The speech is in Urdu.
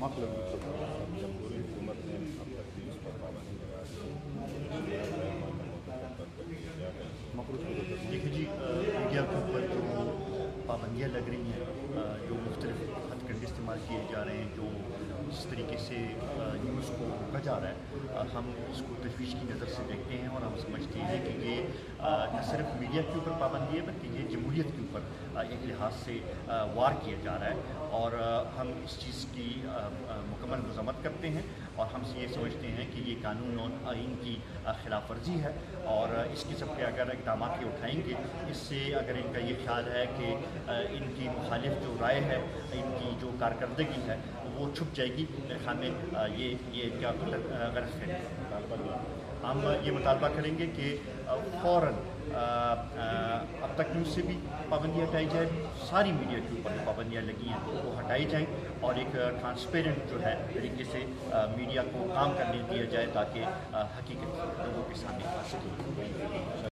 مخلوق جمہوری حکومت نے اب تک بھی اس پر پابندی دیکھیے جی میڈیا کے اوپر جو پابندیاں لگ رہی ہیں جو مختلف ہتھ کنڈے استعمال کیے جا رہے ہیں جو جس طریقے سے نیوز کو روکا جا رہا ہے ہم اس کو تشویش کی نظر سے دیکھتے ہیں اور ہم سمجھتے ہیں کہ یہ نہ صرف میڈیا کے اوپر پابندی ہے بلکہ یہ جمہوریت کے اوپر ایک لحاظ سے وار کیا جا رہا ہے اور ہم اس چیز کی مکمل مذمت کرتے ہیں اور ہم یہ سمجھتے ہیں کہ یہ قانون اور آئین کی خلاف ورزی ہے اور اس قسم کے اگر اقدامات یہ اٹھائیں گے اس سے اگر ان کا یہ خیال ہے کہ ان کی مخالف جو رائے ہے ان کی جو کارکردگی ہے وہ چھپ جائے گی میرے خیال میں یہ یہ کیا غلط ہے۔ ہم یہ مطالبہ کریں گے کہ فوراً تک نیوز سے بھی پابندی ہٹائی جائے ساری میڈیا کے اوپر جو پابندیاں لگی ہیں وہ ہٹائی جائیں اور ایک ٹرانسپیرنٹ جو ہے طریقے سے میڈیا کو کام کرنے دیا جائے تاکہ حقیقت لوگوں کے سامنے آ سکے۔